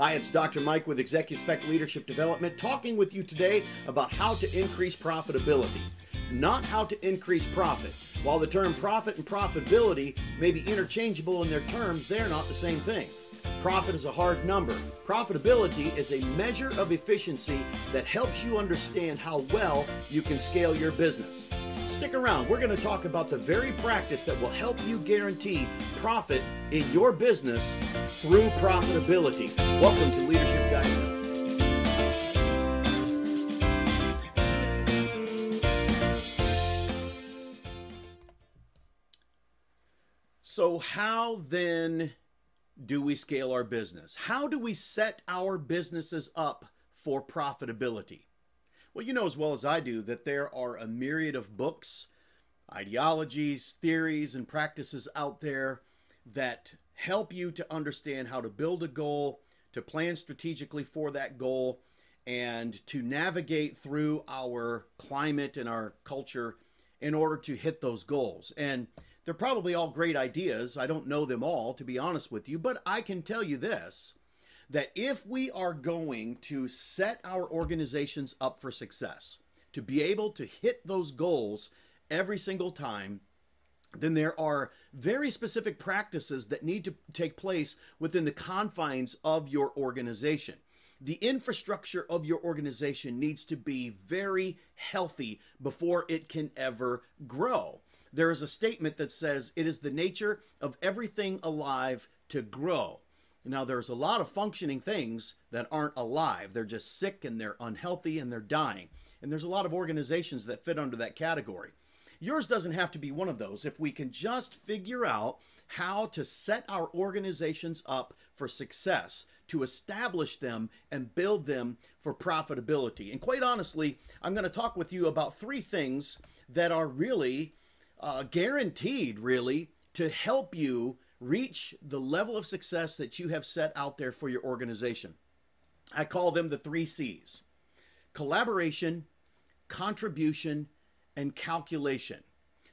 Hi, it's Dr. Mike with ExecuSpect Leadership Development, talking with you today about how to increase profitability, not how to increase profit. While the term profit and profitability may be interchangeable in their terms, they're not the same thing. Profit is a hard number. Profitability is a measure of efficiency that helps you understand how well you can scale your business. Stick around. We're going to talk about the very practice that will help you guarantee profit in your business through profitability. Welcome to Leadership Guidance. So, how then do we scale our business? How do we set our businesses up for profitability? Well, you know as well as I do that there are a myriad of books, ideologies, theories, and practices out there that help you to understand how to build a goal, to plan strategically for that goal, and to navigate through our climate and our culture in order to hit those goals. And they're probably all great ideas. I don't know them all, to be honest with you, but I can tell you this that if we are going to set our organizations up for success, to be able to hit those goals every single time, then there are very specific practices that need to take place within the confines of your organization. The infrastructure of your organization needs to be very healthy before it can ever grow. There is a statement that says it is the nature of everything alive to grow. Now, there's a lot of functioning things that aren't alive. They're just sick and they're unhealthy and they're dying. And there's a lot of organizations that fit under that category. Yours doesn't have to be one of those if we can just figure out how to set our organizations up for success, to establish them and build them for profitability. And quite honestly, I'm going to talk with you about three things that are really uh, guaranteed, really, to help you reach the level of success that you have set out there for your organization. I call them the three C's collaboration, contribution, and calculation.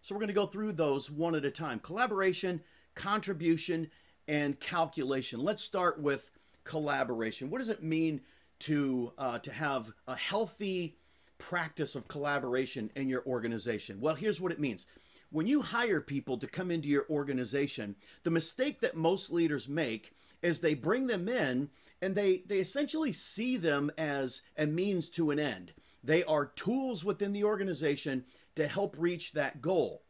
So we're going to go through those one at a time collaboration, contribution, and calculation. Let's start with collaboration. What does it mean to, uh, to have a healthy practice of collaboration in your organization? Well, here's what it means when you hire people to come into your organization, the mistake that most leaders make is they bring them in and they, they essentially see them as a means to an end. They are tools within the organization to help reach that goal.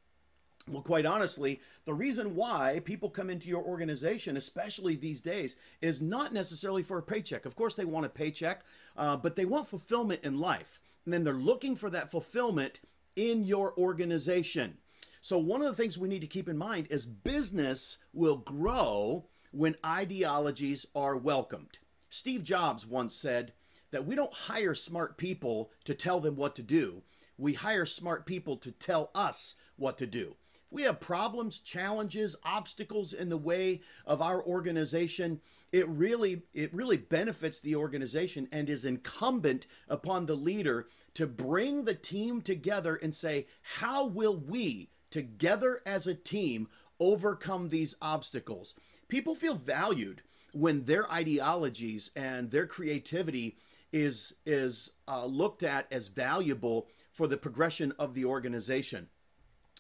Well, quite honestly, the reason why people come into your organization, especially these days, is not necessarily for a paycheck. Of course, they want a paycheck, uh, but they want fulfillment in life. And then they're looking for that fulfillment in your organization. So, one of the things we need to keep in mind is business will grow when ideologies are welcomed. Steve Jobs once said that we don't hire smart people to tell them what to do, we hire smart people to tell us what to do. If we have problems, challenges, obstacles in the way of our organization, it really it really benefits the organization and is incumbent upon the leader to bring the team together and say, how will we together as a team overcome these obstacles. People feel valued when their ideologies and their creativity is is uh, looked at as valuable for the progression of the organization.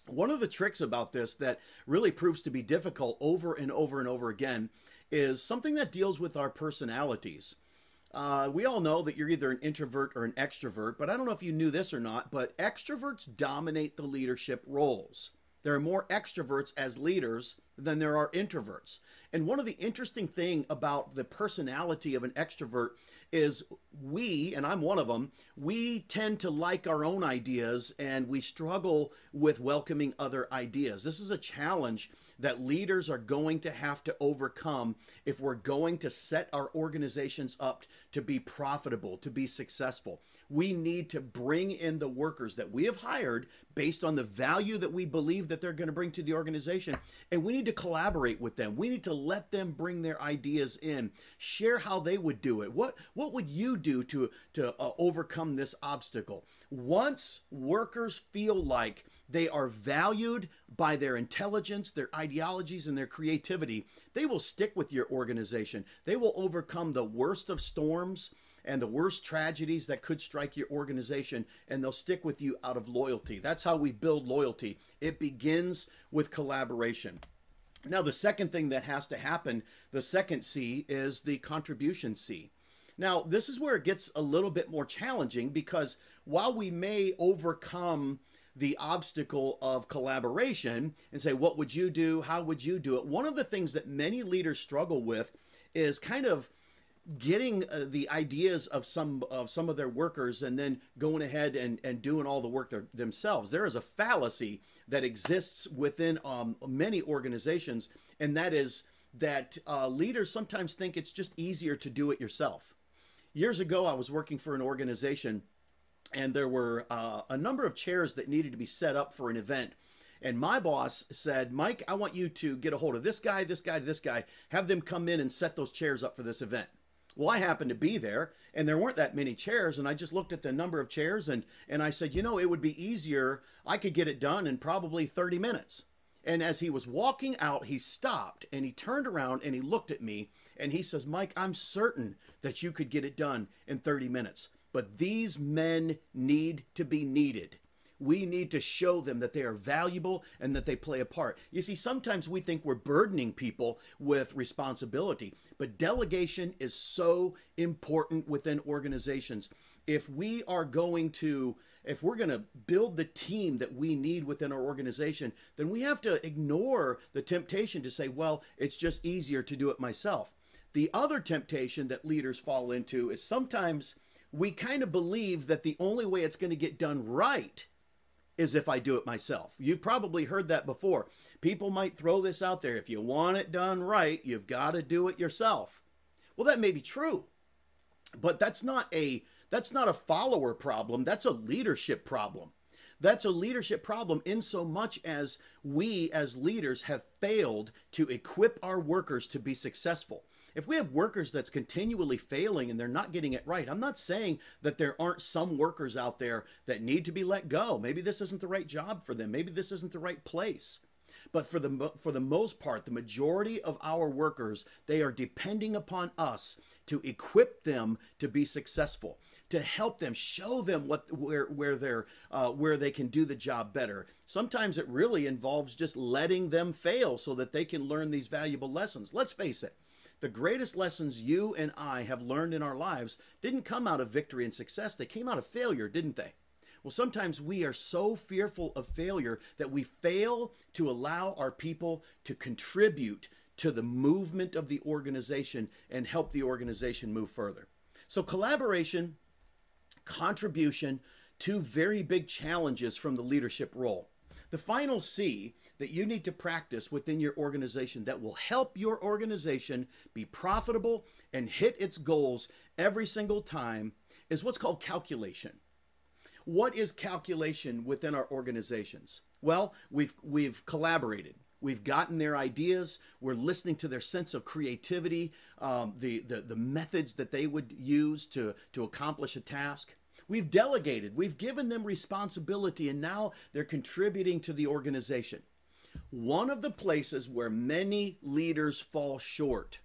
One of the tricks about this that really proves to be difficult over and over and over again is something that deals with our personalities. Uh, we all know that you're either an introvert or an extrovert, but I don't know if you knew this or not, but extroverts dominate the leadership roles. There are more extroverts as leaders than there are introverts. And one of the interesting thing about the personality of an extrovert is we, and I'm one of them, we tend to like our own ideas and we struggle with welcoming other ideas. This is a challenge that leaders are going to have to overcome if we're going to set our organizations up to be profitable, to be successful. We need to bring in the workers that we have hired based on the value that we believe that they're going to bring to the organization, and we need to collaborate with them. We need to let them bring their ideas in, share how they would do it. What what would you do to to uh, overcome this obstacle? Once workers feel like they are valued by their intelligence, their ideologies, and their creativity, they will stick with your organization. They will overcome the worst of storms and the worst tragedies that could strike your organization, and they'll stick with you out of loyalty. That's how we build loyalty. It begins with collaboration. Now, the second thing that has to happen, the second C, is the contribution C. Now, this is where it gets a little bit more challenging because while we may overcome the obstacle of collaboration and say, what would you do? How would you do it? One of the things that many leaders struggle with is kind of getting uh, the ideas of some of some of their workers and then going ahead and, and doing all the work themselves. There is a fallacy that exists within um, many organizations, and that is that uh, leaders sometimes think it's just easier to do it yourself. Years ago, I was working for an organization, and there were uh, a number of chairs that needed to be set up for an event. And my boss said, Mike, I want you to get a hold of this guy, this guy, this guy, have them come in and set those chairs up for this event. Well, I happened to be there and there weren't that many chairs. And I just looked at the number of chairs and, and I said, you know, it would be easier. I could get it done in probably 30 minutes. And as he was walking out, he stopped and he turned around and he looked at me and he says, Mike, I'm certain that you could get it done in 30 minutes. But these men need to be needed we need to show them that they are valuable and that they play a part. You see, sometimes we think we're burdening people with responsibility, but delegation is so important within organizations. If we are going to if we're going to build the team that we need within our organization, then we have to ignore the temptation to say, well, it's just easier to do it myself. The other temptation that leaders fall into is sometimes we kind of believe that the only way it's going to get done right is if I do it myself. You've probably heard that before. People might throw this out there. If you want it done right, you've got to do it yourself. Well, that may be true. But that's not a that's not a follower problem. That's a leadership problem. That's a leadership problem in so much as we as leaders have failed to equip our workers to be successful if we have workers that's continually failing and they're not getting it right, I'm not saying that there aren't some workers out there that need to be let go. Maybe this isn't the right job for them. Maybe this isn't the right place. But for the for the most part, the majority of our workers, they are depending upon us to equip them to be successful, to help them, show them what where where they're uh, where they can do the job better. Sometimes it really involves just letting them fail so that they can learn these valuable lessons. Let's face it the greatest lessons you and I have learned in our lives didn't come out of victory and success, they came out of failure, didn't they? Well, sometimes we are so fearful of failure that we fail to allow our people to contribute to the movement of the organization and help the organization move further. So, collaboration, contribution, two very big challenges from the leadership role. The final C that you need to practice within your organization that will help your organization be profitable and hit its goals every single time is what's called calculation. What is calculation within our organizations? Well, we've we've collaborated. We've gotten their ideas. We're listening to their sense of creativity, um, the, the the methods that they would use to to accomplish a task. We've delegated. We've given them responsibility, and now they're contributing to the organization. One of the places where many leaders fall short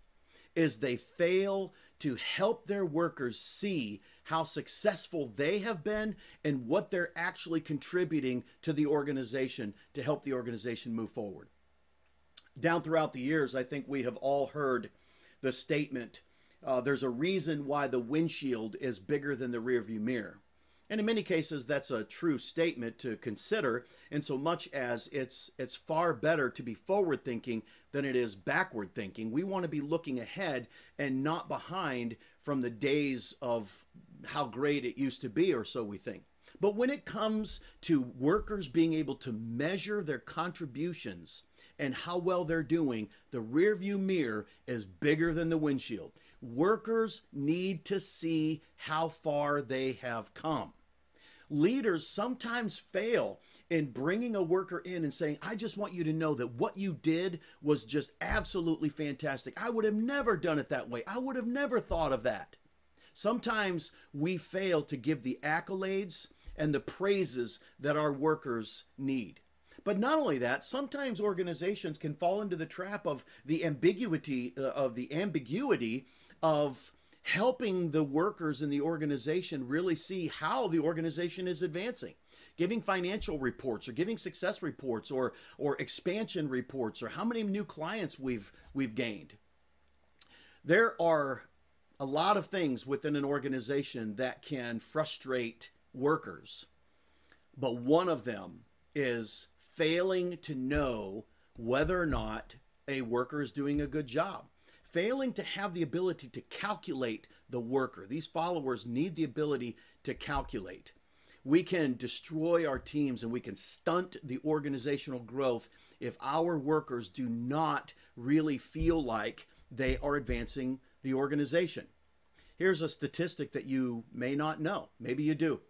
is they fail to help their workers see how successful they have been and what they're actually contributing to the organization to help the organization move forward. Down throughout the years, I think we have all heard the statement uh, there's a reason why the windshield is bigger than the rearview mirror. And in many cases, that's a true statement to consider, in so much as it's it's far better to be forward thinking than it is backward thinking. We want to be looking ahead and not behind from the days of how great it used to be, or so we think. But when it comes to workers being able to measure their contributions and how well they're doing, the rearview mirror is bigger than the windshield. Workers need to see how far they have come leaders sometimes fail in bringing a worker in and saying, I just want you to know that what you did was just absolutely fantastic. I would have never done it that way. I would have never thought of that. Sometimes we fail to give the accolades and the praises that our workers need. But not only that, sometimes organizations can fall into the trap of the ambiguity uh, of the ambiguity of helping the workers in the organization really see how the organization is advancing. Giving financial reports or giving success reports or or expansion reports or how many new clients we've we've gained. There are a lot of things within an organization that can frustrate workers but one of them is failing to know whether or not a worker is doing a good job failing to have the ability to calculate the worker these followers need the ability to calculate we can destroy our teams and we can stunt the organizational growth if our workers do not really feel like they are advancing the organization. Here's a statistic that you may not know. Maybe you do.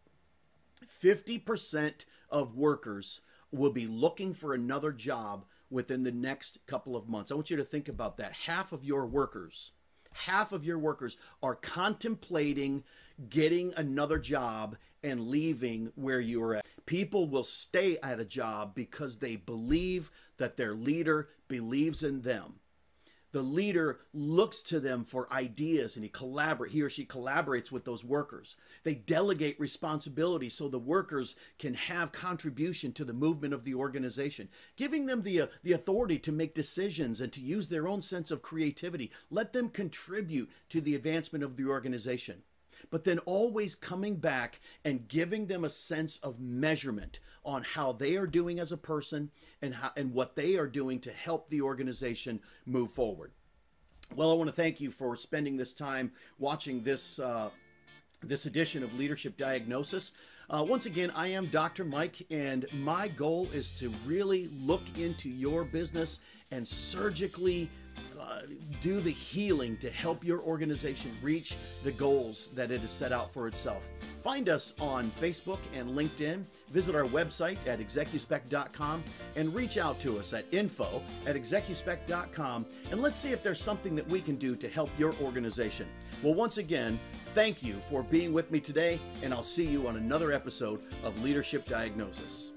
50% of workers will be looking for another job within the next couple of months. I want you to think about that. Half of your workers, half of your workers are contemplating getting another job and leaving where you are at. People will stay at a job because they believe that their leader believes in them. The leader looks to them for ideas and he collaborate he or she collaborates with those workers. They delegate responsibility so the workers can have contribution to the movement of the organization, giving them the uh, the authority to make decisions and to use their own sense of creativity. Let them contribute to the advancement of the organization but then always coming back and giving them a sense of measurement on how they are doing as a person and how and what they are doing to help the organization move forward. Well, I want to thank you for spending this time watching this uh, this edition of Leadership Diagnosis. Uh, once again, I am Dr. Mike, and my goal is to really look into your business and surgically uh, do the healing to help your organization reach the goals that it has set out for itself. Find us on Facebook and LinkedIn. Visit our website at execuspec.com and reach out to us at info at execuspec.com and let's see if there's something that we can do to help your organization. Well, once again, thank you for being with me today, and I'll see you on another episode of Leadership Diagnosis.